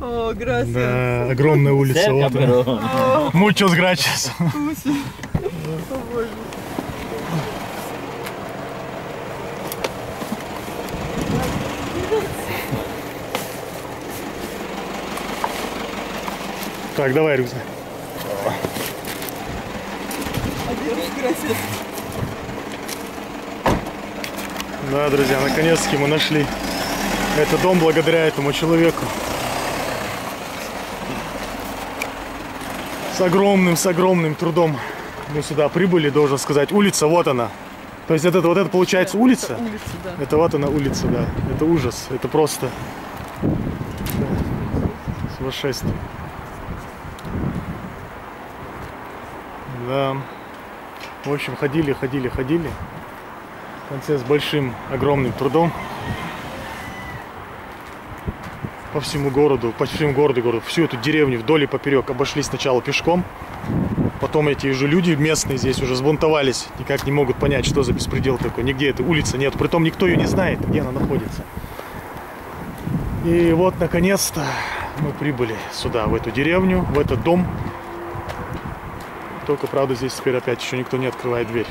О, gracias. Да, огромная улица. Вот она. Muchos gracias. Так, давай рюкзак. Да, друзья, наконец-таки мы нашли этот дом благодаря этому человеку. С огромным, с огромным трудом мы сюда прибыли, должен сказать. Улица, вот она. То есть это, вот это получается улица? Улица, да. Это вот она улица, да. Это ужас. Это просто да, сумасшествие. Да. В общем, ходили, ходили, ходили. В конце с большим, огромным трудом. По всему городу, по всему городу, городу, всю эту деревню вдоль и поперек обошли сначала пешком. Потом эти же люди местные здесь уже сбунтовались, никак не могут понять, что за беспредел такой. Нигде этой улицы нет. Притом никто ее не знает, где она находится. И вот, наконец-то, мы прибыли сюда, в эту деревню, в этот дом. Только, правда, здесь теперь опять еще никто не открывает дверь.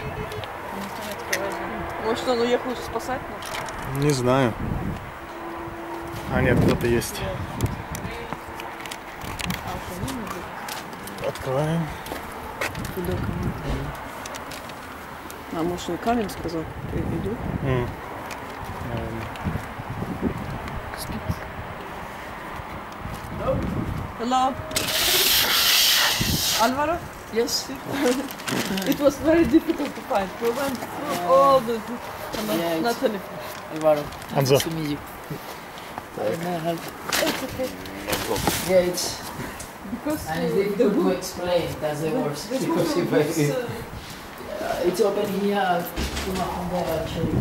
Может, он уехал спасать нас? Не знаю. А, нет, кто-то есть. Открываем. Куда камень? А, может, он камень сказал? Иду. Эм, Hello. Alvaro? Yes. it was very difficult to find. We went through all the... Uh, Yeah, Natalie. Alvaro. Hamza. Nice to meet you. Can I help? It's okay. Yeah, it's Because and it's uh, the difficult to book, explain. That's the worst. the Because book if was, I, uh, uh, it's open here. Too much from there actually.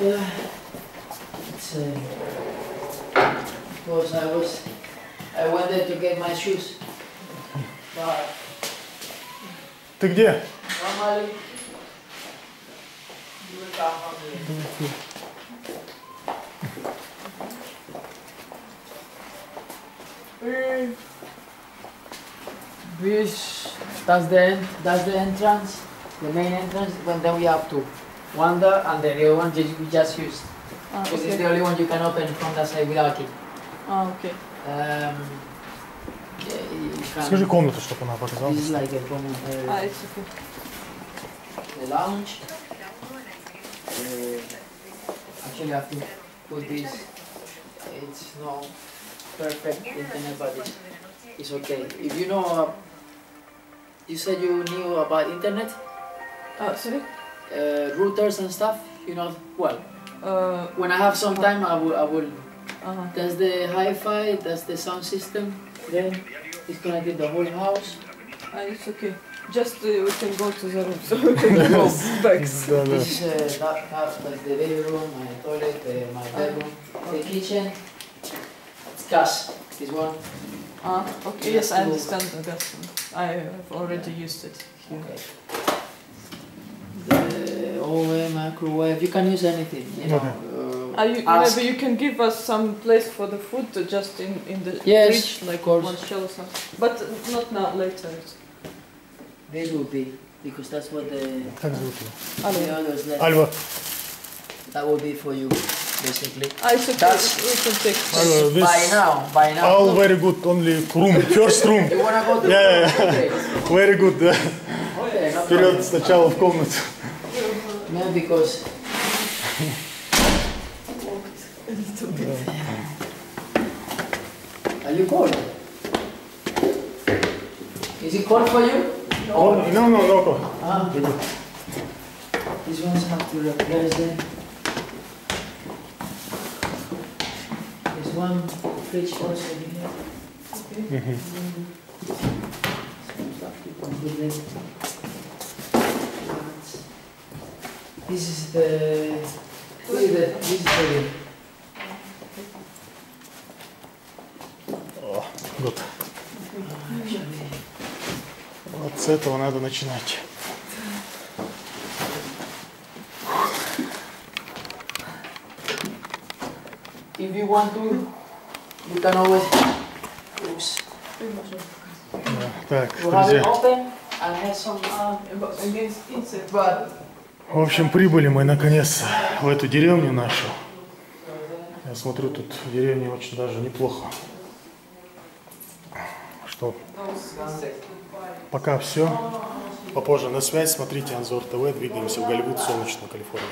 Yeah, it's uh, because I was I went there to get my shoes, but Ты где? normally you will come from here. Mm. This, that's the en- that's the entrance, the main entrance. When then we have two, one there and the other one just, we just used ah, because it's okay. the only one you can open from that side without key. Ah, okay. Um, yeah, you can, Скажи комнату, чтобы она показала. This is like a common the lounge. Uh, actually, I have to put this. It's not perfect internet, but it's, it's okay. If you know, uh, you said you knew about internet, Ah, sorry? uh, routers and stuff. You know, well, Uh, when I have some time, I will. I will. uh, That's the hi-fi. That's the sound system. Then it's connected the whole house. ah, it's okay. Just uh, we can go to the room, so we can go back. This uh, that has the living room, my toilet, uh, my ah, bedroom, the kitchen. It's gas, this one. Ah, okay, yes, I understand the gas. I have already used it here. Okay. The oven, microwave, you can use anything, you know. Uh, you, maybe you can give us some place for the food, just in, in the yes, fridge, like one shell or something. But not now, later. It's this will be because that's what the, Как зовут его? the Alvaro. others left. Альва. That will be for you, basically. Ah, it's okay. That's- we can take. Альва, By this now, by now. all very good, only room, first room. You wanna go to Yeah, yeah, Okay. Very good, да. Okay, no Вперед problem. сначала в комнату. No, because A little bit. are you cold? Is it cold for you? No, no, no, no. Ah, these ones have to replace them. There's one fridge also here. Some stuff you can put. This is the. This is the. This is the. Вот с этого надо начинать. If you want to, you can always use. Так, друзья. Uh, в общем, прибыли мы наконец в эту деревню нашу. Я смотрю, тут в деревне очень даже неплохо. Что, пока все. Попозже на связь. Смотрите Анзор ТВ. Двигаемся в Голливуд, солнечную Калифорнию.